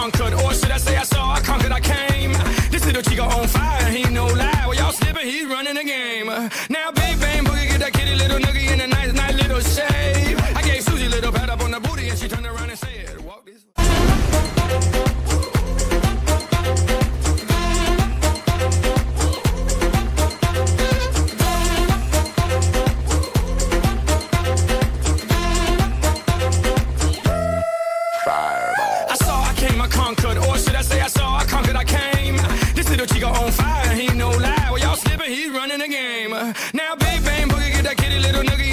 conquered, or should I say I saw, I conquered, I came. This little chico on fire, he no lie. Well, y'all slipping, he's running the game. Now, Big Bang Boogie, get that kitty little noogie in a nice, nice little shave. I gave Susie a little pat up on the booty, and she turned around and said, Walk this way. I conquered, or should I say I saw, I conquered, I came. This little chico on fire, he no lie. Well, y'all slipping, he's running the game. Now, Big Bang Boogie, get that kitty little noogie